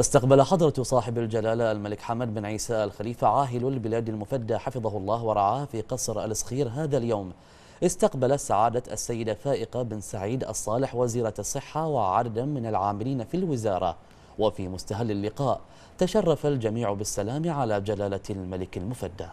استقبل حضرة صاحب الجلالة الملك حمد بن عيسى الخليفة عاهل البلاد المفدى حفظه الله ورعاه في قصر الصخير هذا اليوم. استقبل سعادة السيدة فائقة بن سعيد الصالح وزيرة الصحة وعددا من العاملين في الوزارة. وفي مستهل اللقاء تشرف الجميع بالسلام على جلالة الملك المفدى.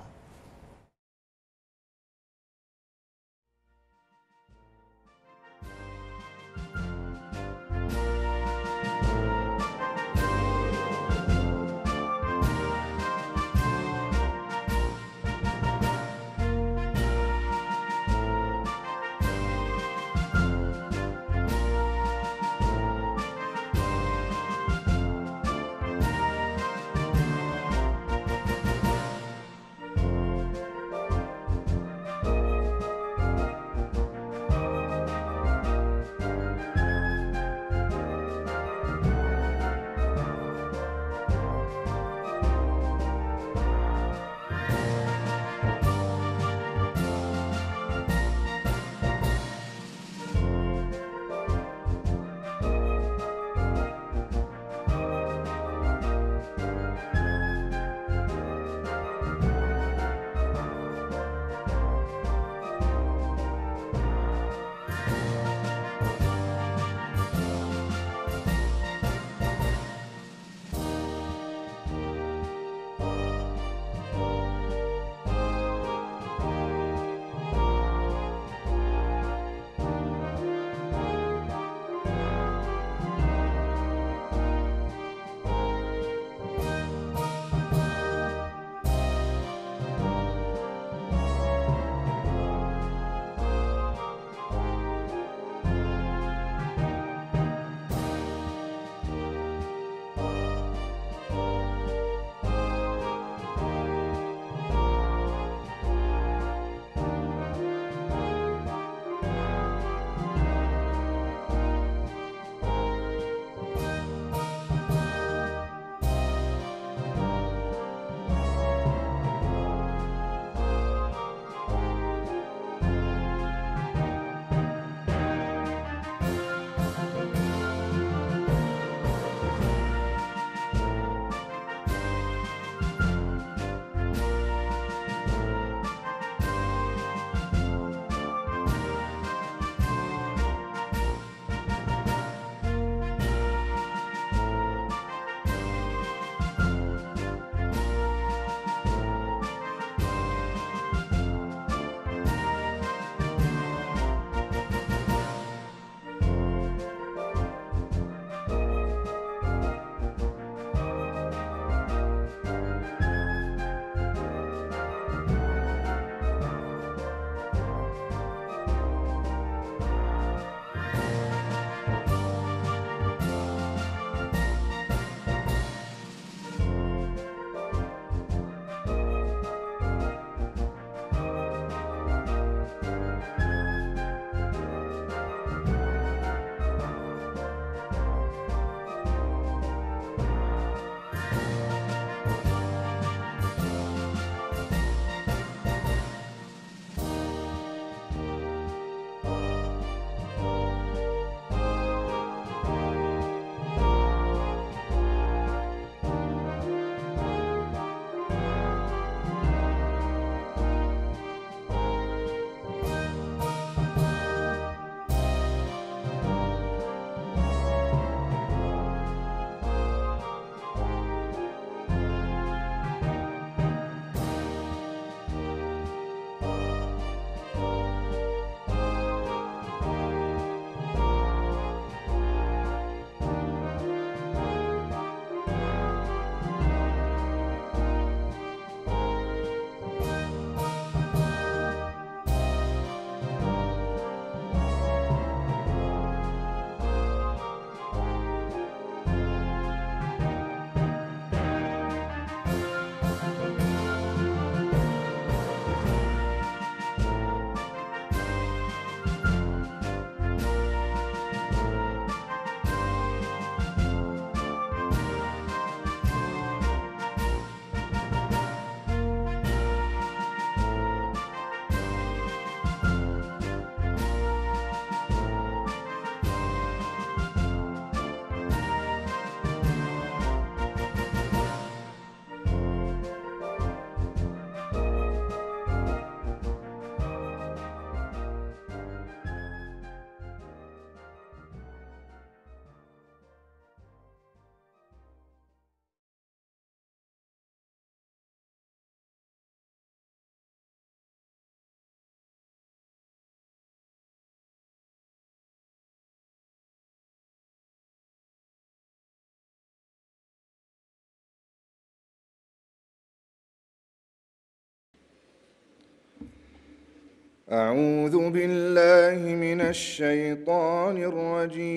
أعوذ بالله من الشيطان الرجيم.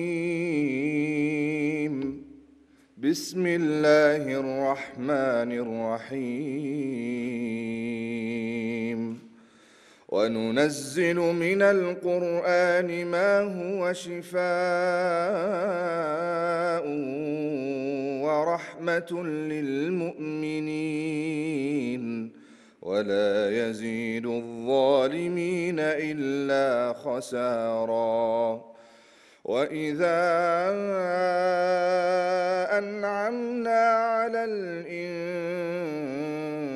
بسم الله الرحمن الرحيم. وننزل من القرآن ما هو شفاء ورحمة للمؤمنين. ولا يزيد الظالمين إلا خسارا. وإذا أنعمنا على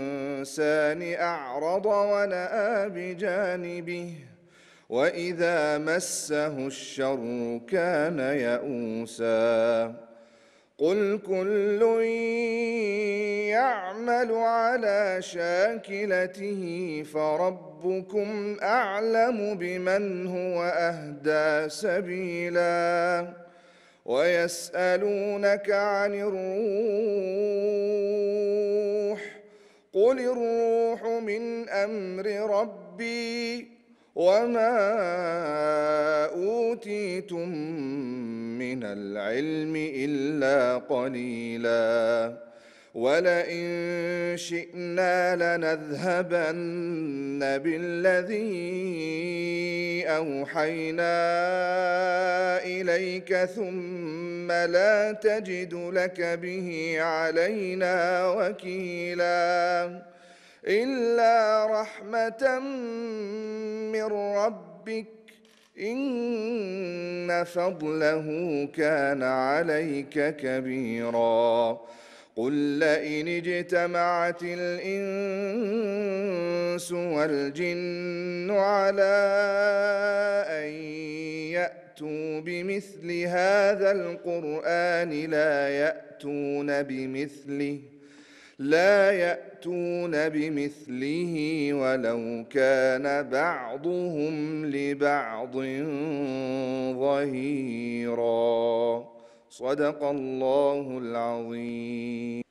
الإنسان أعرض ونأى بجانبه وإذا مسه الشر كان يئوسا. قل كل يعمل على شاكلته فربكم اعلم بمن هو اهدى سبيلا ويسالونك عن الروح قل الروح من أمر ربي وما اوتيتم من العلم الا قليلا ولئن شئنا لنذهبن بالذي اوحينا اليك ثم لا تجد لك به علينا وكيلا إلا رحمة من ربك. إن فضله كان عليك كبيرا. قل لئن اجتمعت الإنس والجن على أن يأتوا بمثل هذا القرآن لا يأتون بمثله. لا يأتون بمثله ولو كان بعضهم لبعض ظهيرا. صدق الله العظيم.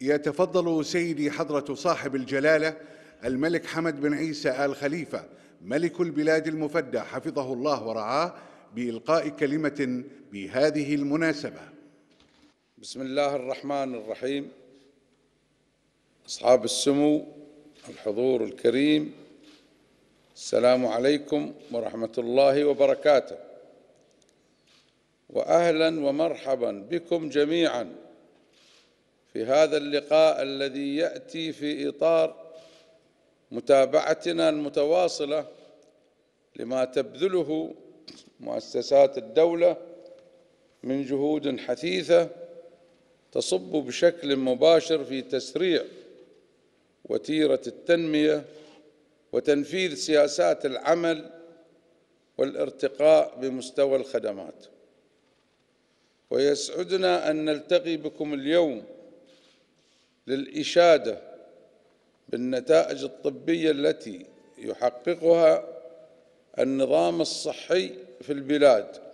يتفضل سيدي حضرة صاحب الجلالة الملك حمد بن عيسى آل خليفة ملك البلاد المفدى حفظه الله ورعاه بإلقاء كلمة بهذه المناسبة. بسم الله الرحمن الرحيم. أصحاب السمو الحضور الكريم. السلام عليكم ورحمة الله وبركاته. وأهلا ومرحبا بكم جميعا في هذا اللقاء الذي يأتي في إطار متابعتنا المتواصلة لما تبذله مؤسسات الدولة من جهود حثيثة تصب بشكل مباشر في تسريع وتيرة التنمية وتنفيذ سياسات العمل والارتقاء بمستوى الخدمات. ويسعدنا أن نلتقي بكم اليوم للإشادة بالنتائج الطبية التي يحققها النظام الصحي في البلاد.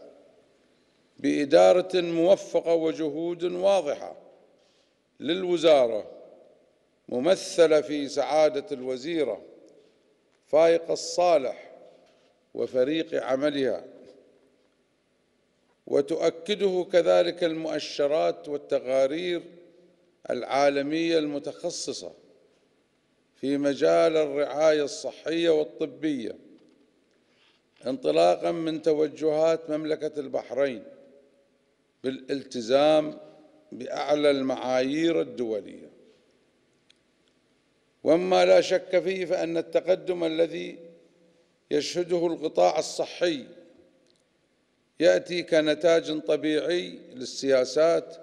بإدارة موفقة وجهود واضحة للوزارة ممثلة في سعادة الوزيرة فايقة الصالح وفريق عملها. وتؤكده كذلك المؤشرات والتقارير العالمية المتخصصة في مجال الرعاية الصحية والطبية انطلاقا من توجهات مملكة البحرين. بالالتزام بأعلى المعايير الدولية. وما لا شك فيه فأن التقدم الذي يشهده القطاع الصحي يأتي كنتاج طبيعي للسياسات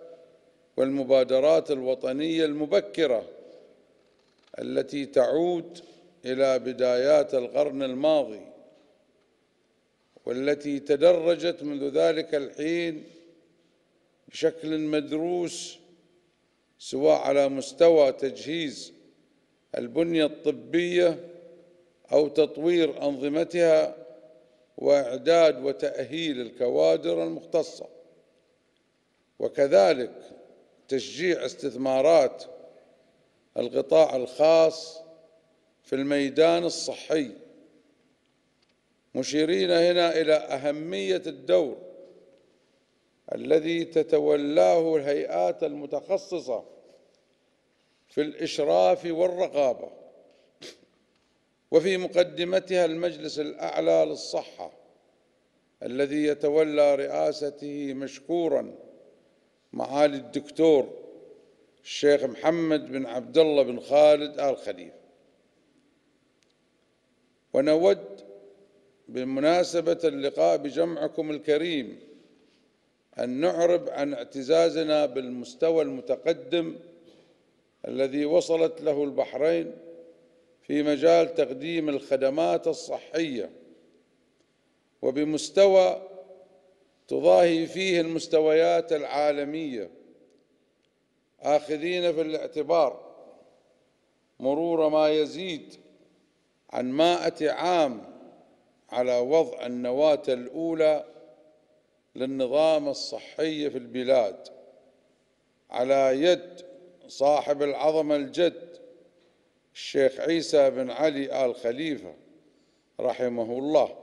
والمبادرات الوطنية المبكرة التي تعود إلى بدايات القرن الماضي والتي تدرجت منذ ذلك الحين بشكل مدروس سواء على مستوى تجهيز البنية الطبية أو تطوير أنظمتها وإعداد وتأهيل الكوادر المختصة. وكذلك تشجيع استثمارات القطاع الخاص في الميدان الصحي. مشيرين هنا إلى أهمية الدور الذي تتولاه الهيئات المتخصصة في الإشراف والرقابة وفي مقدمتها المجلس الأعلى للصحة الذي يتولى رئاسته مشكورا معالي الدكتور الشيخ محمد بن عبد الله بن خالد آل خليفة. ونود بمناسبة اللقاء بجمعكم الكريم أن نعرب عن اعتزازنا بالمستوى المتقدم الذي وصلت له البحرين في مجال تقديم الخدمات الصحية وبمستوى تضاهي فيه المستويات العالمية. آخذين في الاعتبار مرور ما يزيد عن مائة عام على وضع النواة الأولى للنظام الصحي في البلاد على يد صاحب العظمة الجد الشيخ عيسى بن علي آل خليفة رحمه الله.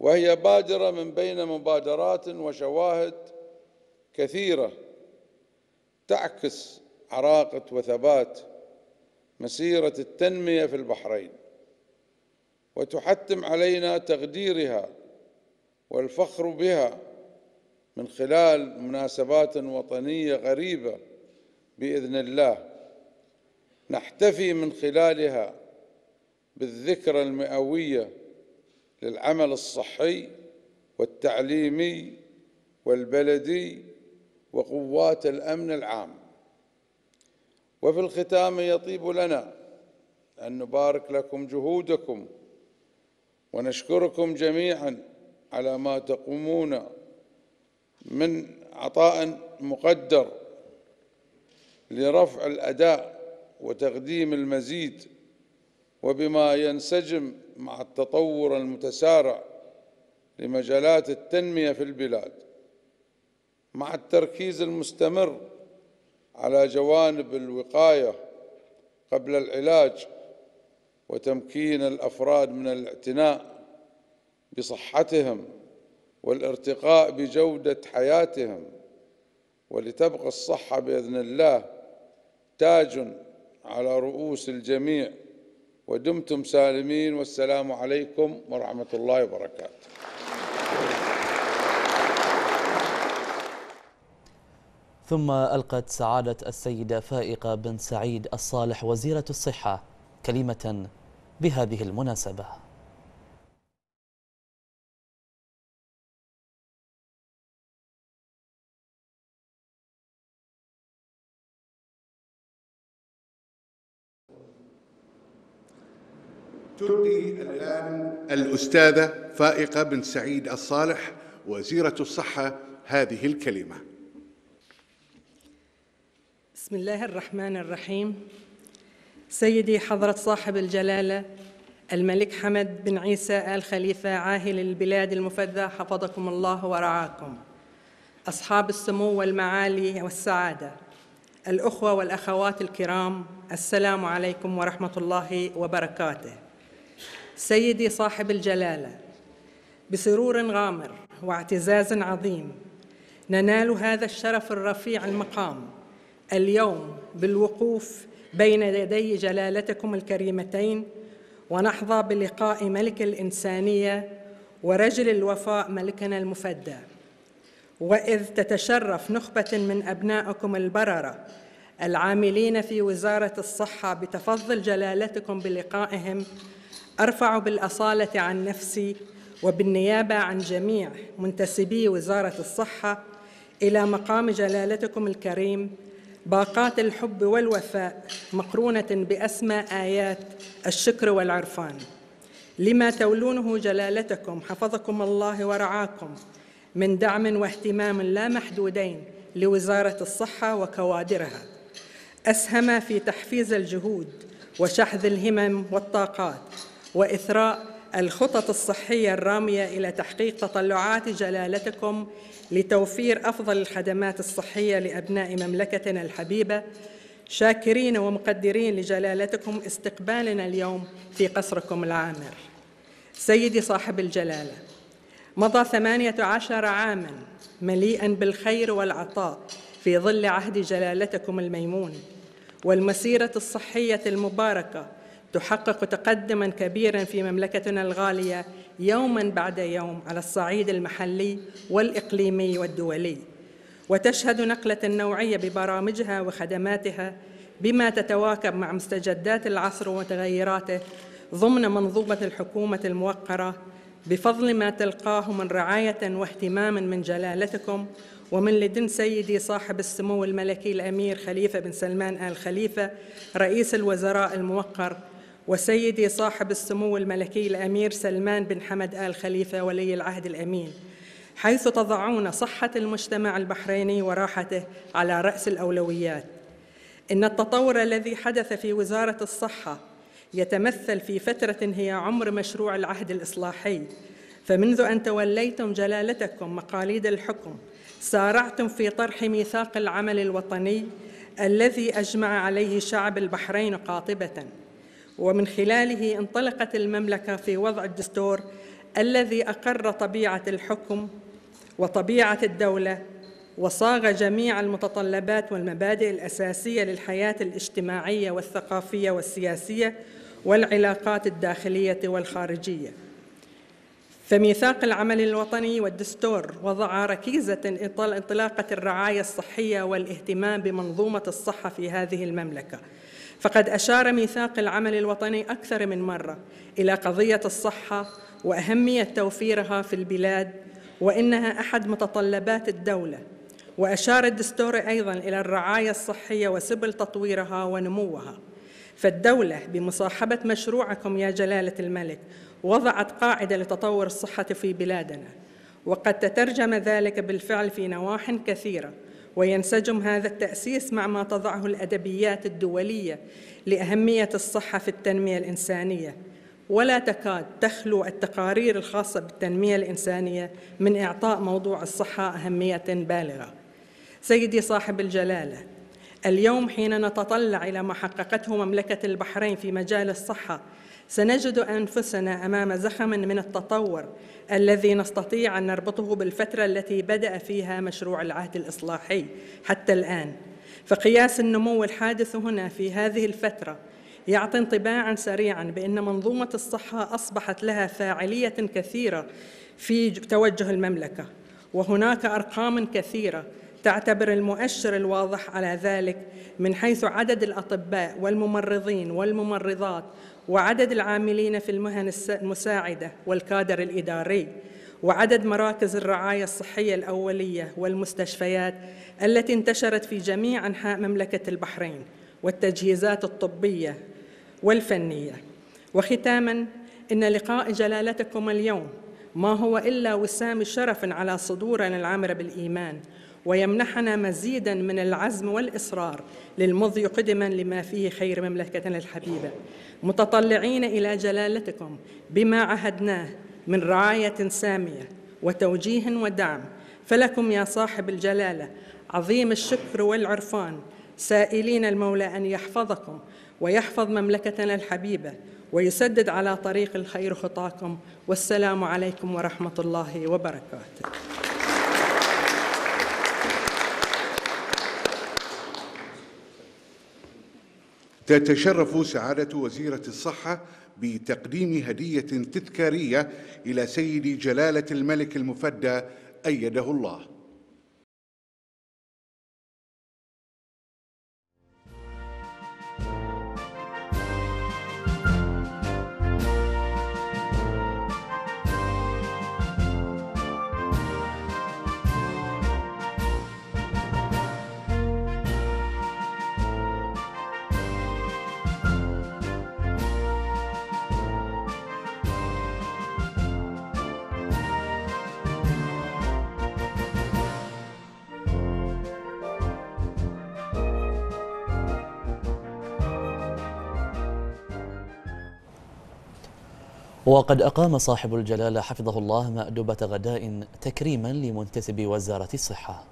وهي بادرة من بين مبادرات وشواهد كثيرة تعكس عراقة وثبات مسيرة التنمية في البحرين وتحتم علينا تقديرها والفخر بها من خلال مناسبات وطنية غريبة بإذن الله. نحتفي من خلالها بالذكرى المئوية للعمل الصحي والتعليمي والبلدي وقوات الأمن العام. وفي الختام يطيب لنا أن نبارك لكم جهودكم ونشكركم جميعا على ما تقومون من عطاء مقدر لرفع الأداء وتقديم المزيد وبما ينسجم مع التطور المتسارع لمجالات التنمية في البلاد مع التركيز المستمر على جوانب الوقاية قبل العلاج وتمكين الأفراد من الاعتناء بصحتهم والارتقاء بجودة حياتهم ولتبقى الصحة بإذن الله تاج على رؤوس الجميع. ودمتم سالمين والسلام عليكم ورحمة الله وبركاته. ثم ألقت سعادة السيدة فائقة بن سعيد الصالح وزيرة الصحة كلمة بهذه المناسبة. تلقي الآن الأستاذة فائقة بن سعيد الصالح وزيرة الصحة هذه الكلمة. بسم الله الرحمن الرحيم. سيدي حضرة صاحب الجلالة الملك حمد بن عيسى آل خليفة عاهل البلاد المفدى حفظكم الله ورعاكم. أصحاب السمو والمعالي والسعادة الأخوة والأخوات الكرام السلام عليكم ورحمة الله وبركاته. سيدي صاحب الجلالة بسرور غامر واعتزاز عظيم ننال هذا الشرف الرفيع المقام اليوم بالوقوف بين يدي جلالتكم الكريمتين ونحظى بلقاء ملك الإنسانية ورجل الوفاء ملكنا المفدى. وإذ تتشرف نخبة من أبنائكم البررة العاملين في وزارة الصحة بتفضل جلالتكم بلقائهم أرفع بالأصالة عن نفسي وبالنيابة عن جميع منتسبي وزارة الصحة إلى مقام جلالتكم الكريم باقات الحب والوفاء مقرونة باسمى آيات الشكر والعرفان. لما تولونه جلالتكم حفظكم الله ورعاكم من دعم واهتمام لا محدودين لوزارة الصحة وكوادرها. أسهم في تحفيز الجهود وشحذ الهمم والطاقات وإثراء الخطط الصحية الرامية إلى تحقيق تطلعات جلالتكم لتوفير أفضل الخدمات الصحية لأبناء مملكتنا الحبيبة شاكرين ومقدرين لجلالتكم استقبالنا اليوم في قصركم العامر. سيدي صاحب الجلالة مضى ثمانية عشر عاماً مليئاً بالخير والعطاء في ظل عهد جلالتكم الميمون والمسيرة الصحية المباركة تحقق تقدما كبيرا في مملكتنا الغالية يوما بعد يوم على الصعيد المحلي والإقليمي والدولي. وتشهد نقلة نوعية ببرامجها وخدماتها بما تتواكب مع مستجدات العصر ومتغيراته ضمن منظومة الحكومة الموقرة بفضل ما تلقاه من رعاية واهتمام من جلالتكم ومن لدن سيدي صاحب السمو الملكي الأمير خليفة بن سلمان آل خليفة رئيس الوزراء الموقر وسيدي صاحب السمو الملكي الأمير سلمان بن حمد آل خليفة ولي العهد الأمين. حيث تضعون صحة المجتمع البحريني وراحته على رأس الأولويات. إن التطور الذي حدث في وزارة الصحة يتمثل في فترة هي عمر مشروع العهد الإصلاحي. فمنذ أن توليتم جلالتكم مقاليد الحكم سارعتم في طرح ميثاق العمل الوطني الذي أجمع عليه شعب البحرين قاطبة. ومن خلاله انطلقت المملكة في وضع الدستور الذي أقر طبيعة الحكم وطبيعة الدولة وصاغ جميع المتطلبات والمبادئ الأساسية للحياة الاجتماعية والثقافية والسياسية والعلاقات الداخلية والخارجية. فميثاق العمل الوطني والدستور وضع ركيزة انطلاقة الرعاية الصحية والاهتمام بمنظومة الصحة في هذه المملكة. فقد أشار ميثاق العمل الوطني أكثر من مرة إلى قضية الصحة وأهمية توفيرها في البلاد وإنها أحد متطلبات الدولة وأشار الدستور أيضا إلى الرعاية الصحية وسبل تطويرها ونموها. فالدولة بمصاحبة مشروعكم يا جلالة الملك وضعت قاعدة لتطور الصحة في بلادنا وقد تترجم ذلك بالفعل في نواح كثيرة. وينسجم هذا التأسيس مع ما تضعه الأدبيات الدولية لأهمية الصحة في التنمية الإنسانية. ولا تكاد تخلو التقارير الخاصة بالتنمية الإنسانية من إعطاء موضوع الصحة أهمية بالغة. سيدي صاحب الجلالة اليوم حين نتطلع إلى ما حققته مملكة البحرين في مجال الصحة سنجد أنفسنا أمام زخم من التطور الذي نستطيع أن نربطه بالفترة التي بدأ فيها مشروع العهد الإصلاحي حتى الآن. فقياس النمو الحادث هنا في هذه الفترة يعطي انطباعا سريعا بأن منظومة الصحة أصبحت لها فاعلية كثيرة في توجه المملكة وهناك أرقام كثيرة تعتبر المؤشر الواضح على ذلك من حيث عدد الأطباء والممرضين والممرضات وعدد العاملين في المهن المساعدة والكادر الإداري وعدد مراكز الرعاية الصحية الأولية والمستشفيات التي انتشرت في جميع أنحاء مملكة البحرين والتجهيزات الطبية والفنية. وختاما إن لقاء جلالتكم اليوم ما هو إلا وسام شرف على صدورنا العامرة بالإيمان ويمنحنا مزيدا من العزم والإصرار للمضي قدما لما فيه خير مملكتنا الحبيبة متطلعين إلى جلالتكم بما عهدناه من رعاية سامية وتوجيه ودعم. فلكم يا صاحب الجلالة عظيم الشكر والعرفان. سائلين المولى أن يحفظكم ويحفظ مملكتنا الحبيبة ويسدد على طريق الخير خطاكم. والسلام عليكم ورحمة الله وبركاته. تتشرف سعادة وزيرة الصحة بتقديم هدية تذكارية إلى سيدي جلالة الملك المفدى أيده الله. وقد أقام صاحب الجلالة حفظه الله مأدبة غداء تكريما لمنتسب وزارة الصحة.